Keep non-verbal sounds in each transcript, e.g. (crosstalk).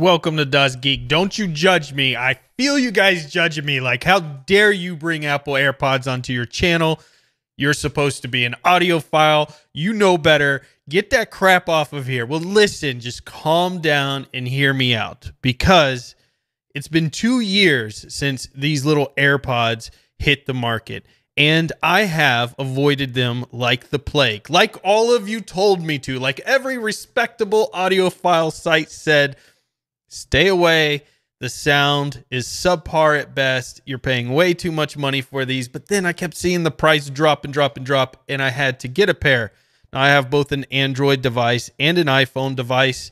Welcome to Das Geek. Don't you judge me. I feel you guys judging me. Like, how dare you bring Apple AirPods onto your channel? You're supposed to be an audiophile. You know better. Get that crap off of here. Well, listen, just calm down and hear me out because it's been two years since these little AirPods hit the market. And I have avoided them like the plague, like all of you told me to, like every respectable audiophile site said stay away. The sound is subpar at best. You're paying way too much money for these. But then I kept seeing the price drop and drop and drop, and I had to get a pair. Now I have both an Android device and an iPhone device.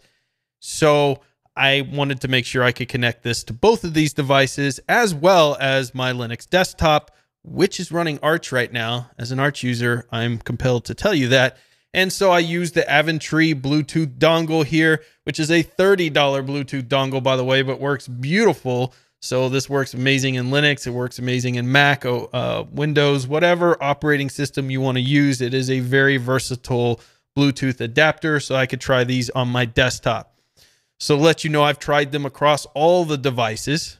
So I wanted to make sure I could connect this to both of these devices as well as my Linux desktop, which is running Arch right now. As an Arch user, I'm compelled to tell you that. And so I used the Avantree Bluetooth dongle here, which is a $30 Bluetooth dongle, by the way, but works beautiful. So this works amazing in Linux. It works amazing in Mac, uh, Windows, whatever operating system you want to use. It is a very versatile Bluetooth adapter. So I could try these on my desktop. So let you know, I've tried them across all the devices.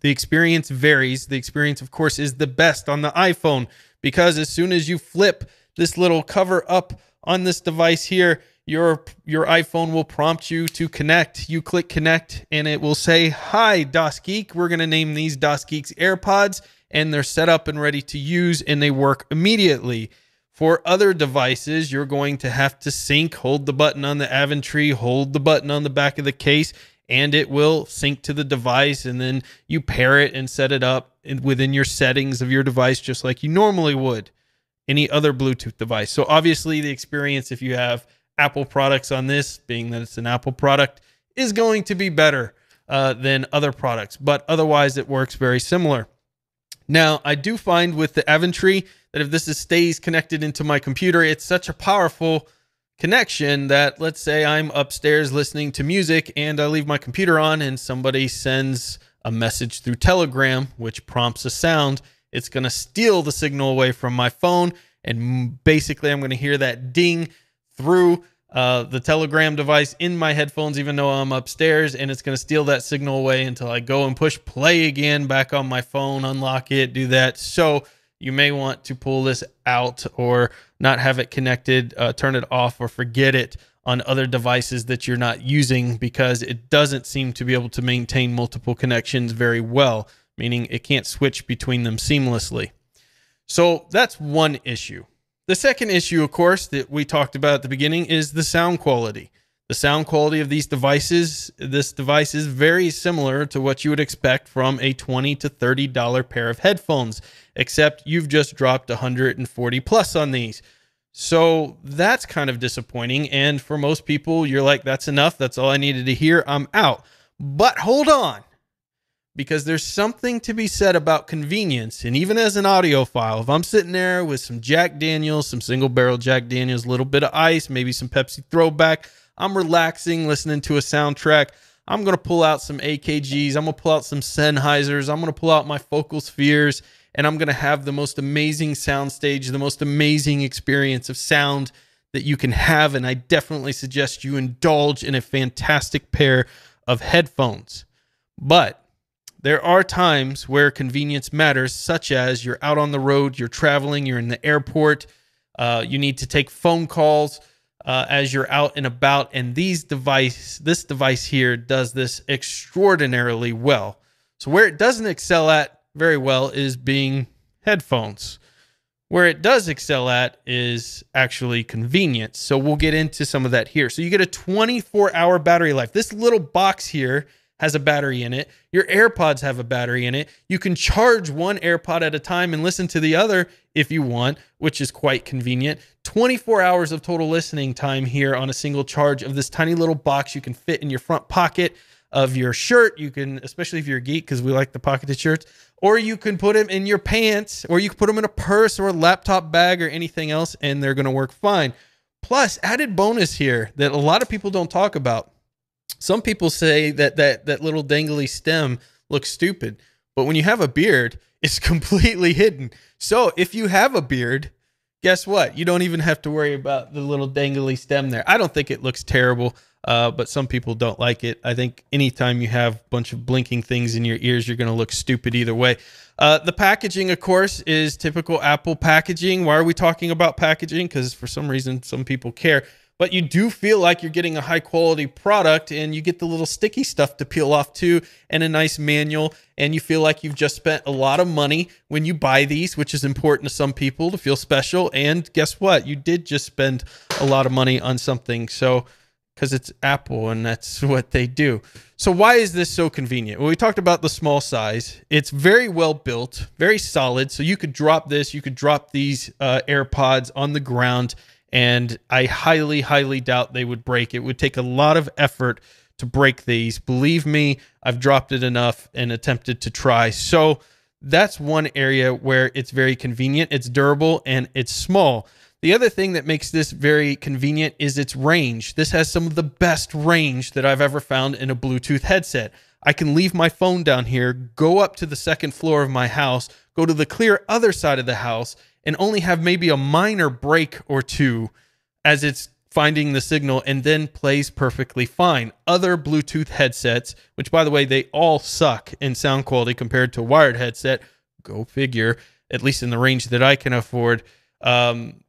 The experience varies. The experience, of course, is the best on the iPhone because as soon as you flip this little cover up on this device here, your your iPhone will prompt you to connect. You click connect and it will say, "Hi, Das Geek. We're going to name these Das Geeks AirPods and they're set up and ready to use and they work immediately." For other devices, you're going to have to sync, hold the button on the Avantree, hold the button on the back of the case, and it will sync to the device. And then you pair it and set it up within your settings of your device, just like you normally would any other Bluetooth device. So obviously the experience if you have Apple products on this, being that it's an Apple product, is going to be better uh, than other products. But otherwise it works very similar. Now I do find with the Avantree that if this is, stays connected into my computer, it's such a powerful connection that let's say I'm upstairs listening to music and I leave my computer on and somebody sends a message through Telegram, which prompts a sound it's going to steal the signal away from my phone. And basically, I'm going to hear that ding through uh, the Telegram device in my headphones, even though I'm upstairs. And it's going to steal that signal away until I go and push play again back on my phone, unlock it, do that. So you may want to pull this out or not have it connected, uh, turn it off, or forget it on other devices that you're not using because it doesn't seem to be able to maintain multiple connections very well meaning it can't switch between them seamlessly. So that's one issue. The second issue, of course, that we talked about at the beginning is the sound quality. The sound quality of these devices, this device is very similar to what you would expect from a 20 to $30 pair of headphones, except you've just dropped 140 plus on these. So that's kind of disappointing. And for most people, you're like, that's enough. That's all I needed to hear. I'm out. But hold on because there's something to be said about convenience. And even as an audiophile, if I'm sitting there with some Jack Daniels, some single barrel Jack Daniels, a little bit of ice, maybe some Pepsi throwback, I'm relaxing, listening to a soundtrack. I'm going to pull out some AKGs. I'm going to pull out some Sennheisers. I'm going to pull out my Focal Sphears and I'm going to have the most amazing soundstage, the most amazing experience of sound that you can have. And I definitely suggest you indulge in a fantastic pair of headphones. But there are times where convenience matters, such as you're out on the road, you're traveling, you're in the airport, uh, you need to take phone calls uh, as you're out and about. And these device, this device here, does this extraordinarily well. So where it doesn't excel at very well is being headphones. Where it does excel at is actually convenience. So we'll get into some of that here. So you get a 24 hour battery life. This little box here has a battery in it. Your AirPods have a battery in it. You can charge one AirPod at a time and listen to the other if you want, which is quite convenient. 24 hours of total listening time here on a single charge of this tiny little box you can fit in your front pocket of your shirt. You can, especially if you're a geek, because we like the pocketed shirts, or you can put them in your pants, or you can put them in a purse or a laptop bag or anything else, and they're going to work fine. Plus, added bonus here that a lot of people don't talk about some people say that that that little dangly stem looks stupid, but when you have a beard, (laughs) it's completely hidden. So if you have a beard, guess what? You don't even have to worry about the little dangly stem there. I don't think it looks terrible. uh, but some people don't like it. I think anytime you have a bunch of blinking things in your ears, you're going to look stupid either way. Uh, the packaging, of course, is typical Apple packaging. Why are we talking about packaging? Because for some reason, some people care. But you do feel like you're getting a high quality product and you get the little sticky stuff to peel off too and a nice manual. And you feel like you've just spent a lot of money when you buy these, which is important to some people to feel special. And guess what? You did just spend a lot of money on something. So, because it's Apple and that's (laughs) what they do. So why is this so convenient? Well, we talked about the small size. It's very well built, very solid. So you could drop this, you could drop these uh, AirPods on the ground, and I highly, highly doubt they would break. It would take a lot of effort to break these. Believe me, I've dropped it enough and attempted to try. So that's one area where it's very convenient. It's durable and it's small. The other thing that makes this very convenient is its range. This has some of the best range that I've ever found in a Bluetooth headset. I can leave my phone down here, go up to the second floor of my house, go to the clear other side of the house, and only have maybe a minor break or two as it's finding the signal and then plays perfectly fine. Other Bluetooth headsets, which by the way, they all suck in sound quality compared to a wired headset, go figure, at least in the range that I can afford. Um,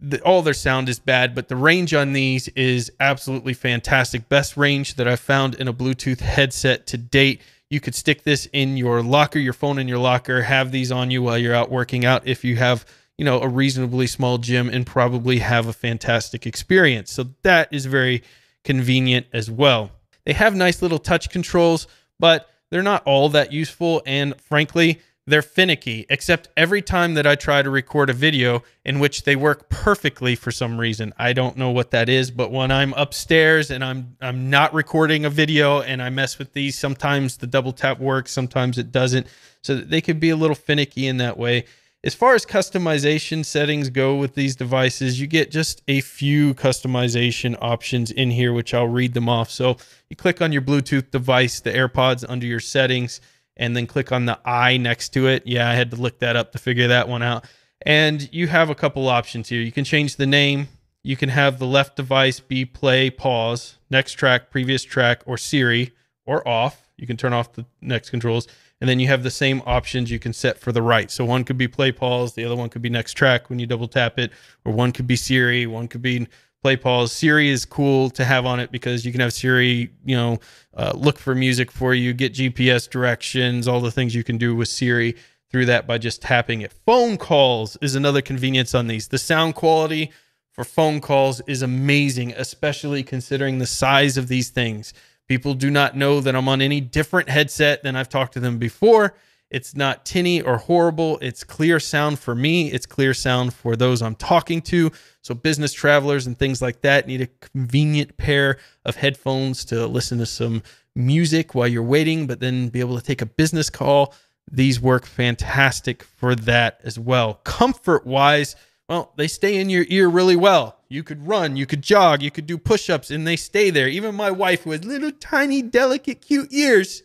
the, all their sound is bad, but the range on these is absolutely fantastic. Best range that I've found in a Bluetooth headset to date. You could stick this in your locker, your phone in your locker, have these on you while you're out working out if you have, you know, a reasonably small gym and probably have a fantastic experience. So that is very convenient as well. They have nice little touch controls, but they're not all that useful and frankly, they're finicky, except every time that I try to record a video in which they work perfectly for some reason. I don't know what that is, but when I'm upstairs and I'm I'm not recording a video and I mess with these, sometimes the double tap works, sometimes it doesn't. So they could be a little finicky in that way. As far as customization settings go with these devices, you get just a few customization options in here, which I'll read them off. So you click on your Bluetooth device, the AirPods under your settings and then click on the I next to it. Yeah, I had to look that up to figure that one out. And you have a couple options here. You can change the name. You can have the left device be play, pause, next track, previous track, or Siri, or off. You can turn off the next controls. And then you have the same options you can set for the right. So one could be play, pause. The other one could be next track when you double tap it. Or one could be Siri. One could be play pause. Siri is cool to have on it because you can have Siri, you know, uh, look for music for you, get GPS directions, all the things you can do with Siri through that by just tapping it. Phone calls is another convenience on these. The sound quality for phone calls is amazing, especially considering the size of these things. People do not know that I'm on any different headset than I've talked to them before. It's not tinny or horrible. It's clear sound for me. It's clear sound for those I'm talking to. So business travelers and things like that need a convenient pair of headphones to listen to some music while you're waiting, but then be able to take a business call. These work fantastic for that as well. Comfort wise, well, they stay in your ear really well. You could run, you could jog, you could do push ups, and they stay there. Even my wife, who has little tiny, delicate, cute ears,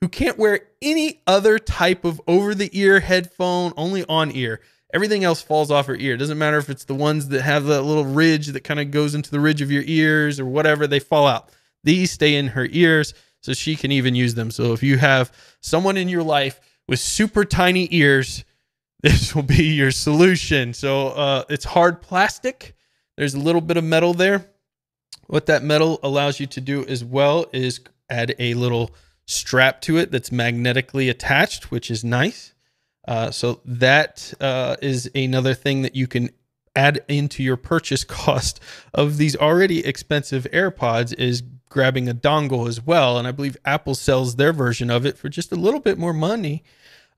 who can't wear any other type of over the ear headphone, only on ear. Everything else falls off her ear. It doesn't matter if it's the ones that have that little ridge that kind of goes into the ridge of your ears or whatever, they fall out. These stay in her ears so she can even use them. So if you have someone in your life with super tiny ears, this will be your solution. So uh, it's hard plastic. There's a little bit of metal there. What that metal allows you to do as well is add a little strap to it that's magnetically attached, which is nice. Uh, so that uh, is another thing that you can add into your purchase cost of these already expensive AirPods is grabbing a dongle as well. And I believe Apple sells their version of it for just a little bit more money.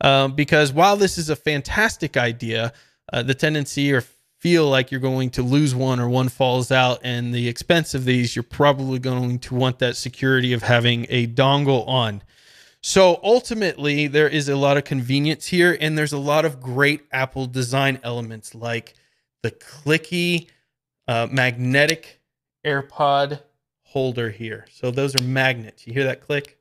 Um, because while this is a fantastic idea, uh, the tendency or feel like you're going to lose one or one falls out and the expense of these you're probably going to want that security of having a dongle on. So ultimately there is a lot of convenience here and there's a lot of great apple design elements like the clicky uh, magnetic airpod holder here. So those are magnets. You hear that click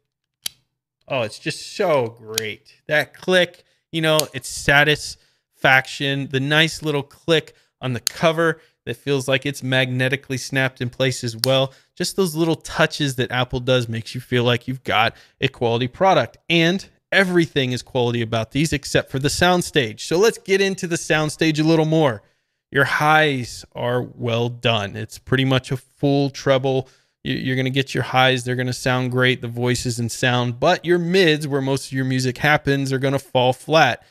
oh it's just so great that click you know it's satisfaction the nice little click on the cover that feels like it's magnetically snapped in place as well. Just those little touches that Apple does makes you feel like you've got a quality product. And everything is quality about these except for the soundstage. So let's get into the soundstage a little more. Your highs are well done. It's pretty much a full treble. You're going to get your highs. They're going to sound great, the voices and sound, but your mids, where most of your music happens, are going to fall flat.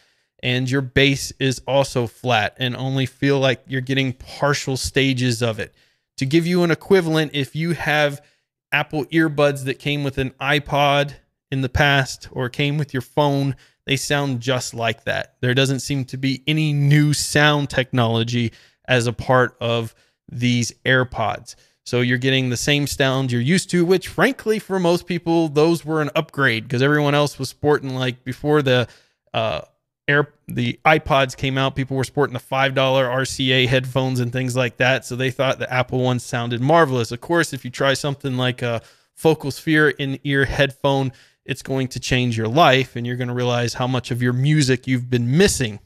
And your bass is also flat and only feel like you're getting partial stages of it. To give you an equivalent, if you have Apple earbuds that came with an iPod in the past or came with your phone, they sound just like that. There doesn't seem to be any new sound technology as a part of these AirPods. So you're getting the same sound you're used to, which frankly, for most people, those were an upgrade because everyone else was sporting like before the uh, air the iPods came out, people were sporting the five dollar RCA headphones and things like that. So they thought the Apple ones sounded marvelous. Of course, if you try something like a Focal Sphear in ear headphone, it's going to change your life and you're going to realize how much of your music you've been missing.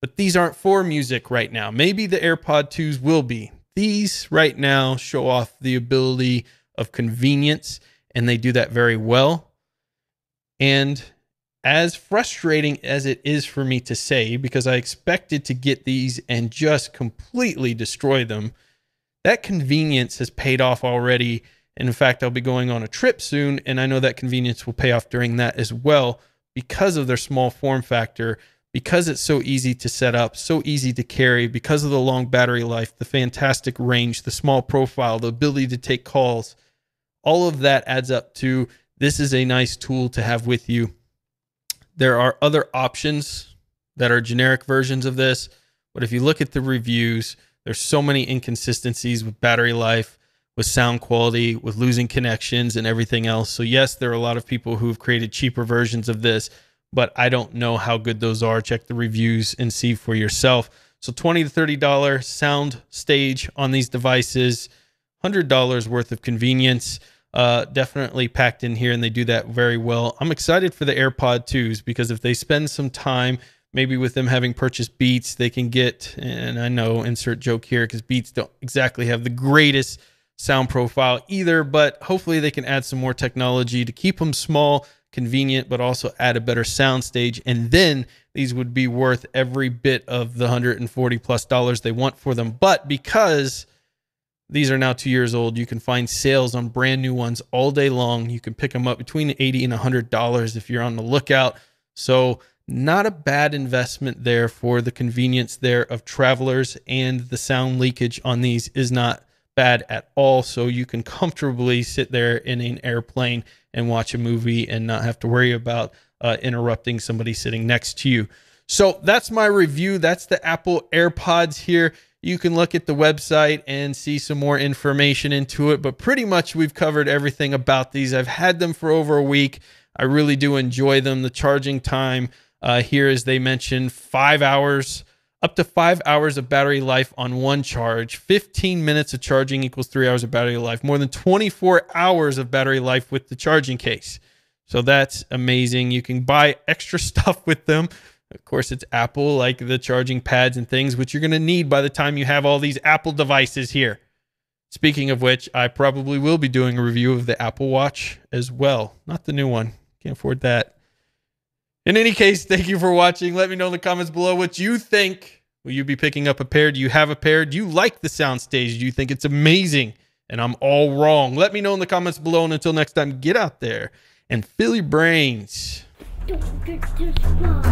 But these aren't for music right now. Maybe the AirPod 2s will be. These right now show off the ability of convenience and they do that very well. And as frustrating as it is for me to say, because I expected to get these and just completely destroy them, that convenience has paid off already and in fact, I'll be going on a trip soon, and I know that convenience will pay off during that as well because of their small form factor, because it's so easy to set up, so easy to carry, because of the long battery life, the fantastic range, the small profile, the ability to take calls. All of that adds up to this is a nice tool to have with you. There are other options that are generic versions of this, but if you look at the reviews, there's so many inconsistencies with battery life with sound quality, with losing connections and everything else. So, yes, there are a lot of people who have created cheaper versions of this, but I don't know how good those are. Check the reviews and see for yourself. So, 20 to $30 sound stage on these devices, $100 worth of convenience. Uh, definitely packed in here, and they do that very well. I'm excited for the AirPod 2s because if they spend some time, maybe with them having purchased Beats, they can get, and I know, insert joke here because Beats don't exactly have the greatest sound profile either, but hopefully they can add some more technology to keep them small, convenient, but also add a better sound stage. And then these would be worth every bit of the 140 plus dollars they want for them. But because these are now two years old, you can find sales on brand new ones all day long. You can pick them up between 80 and 100 dollars if you're on the lookout. So not a bad investment there for the convenience there of travelers and the sound leakage on these is not bad at all. So you can comfortably sit there in an airplane and watch a movie and not have to worry about uh, interrupting somebody sitting next to you. So that's my review. That's the Apple AirPods here. You can look at the website and see some more information into it, but pretty much we've covered everything about these. I've had them for over a week. I really do enjoy them. The charging time uh, here, as they mentioned, five hours up to five hours of battery life on one charge. 15 minutes of charging equals three hours of battery life. More than 24 hours of battery life with the charging case. So that's amazing. You can buy extra (laughs) stuff with them. Of course, it's Apple, like the charging pads and things, which you're going to need by the time you have all these Apple devices here. Speaking of which, I probably will be doing a review of the Apple Watch as well. Not the new one. Can't afford that. In any case, thank you for watching. Let me know in the comments below what you think. Will you be picking up a pair? Do you have a pair? Do you like the soundstage? Do you think it's amazing? And I'm all wrong. Let me know in the comments below. And until next time, get out there and fill your brains. Don't get too small.